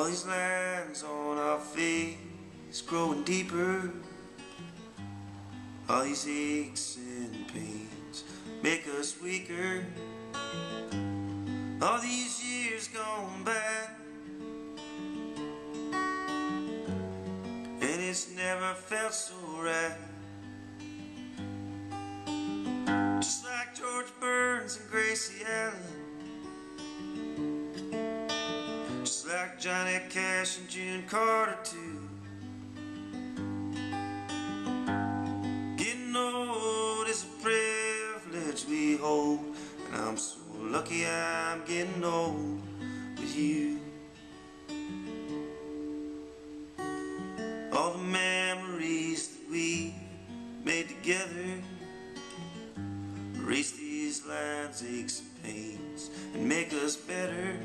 All these lines on our face growing deeper. All these aches and pains make us weaker. All these years gone by, and it's never felt so right. Just like George Burns and Gracie Allen. Johnny Cash and June Carter too. Getting old is a privilege we hold, and I'm so lucky I'm getting old with you. All the memories that we made together erase these lines, aches, and pains, and make us better.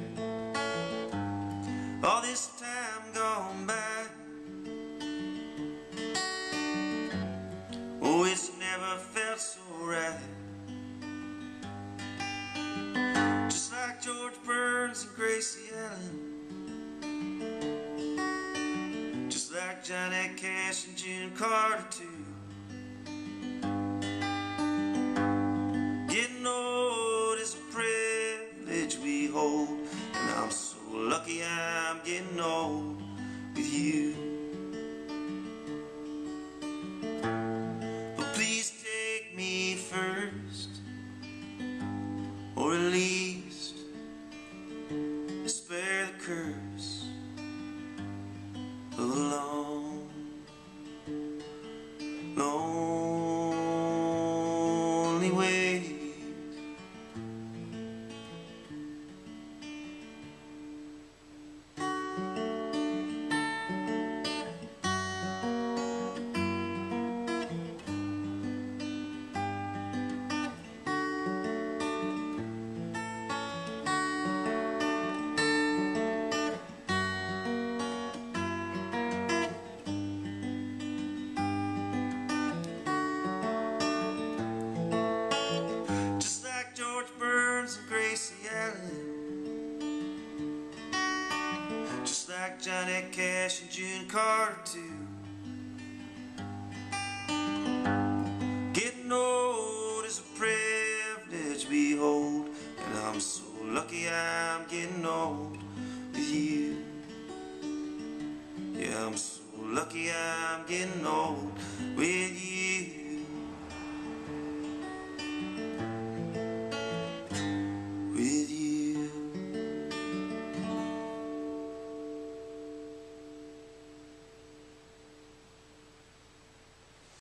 Gracie Allen. Just like Johnny Cash and June Carter too. Getting old is a privilege we hold, and I'm so lucky I'm getting old with you. Johnny Cash and June Carter too. Getting old is a privilege we hold, and I'm so lucky I'm getting old with you. Yeah, I'm so lucky I'm getting old with you.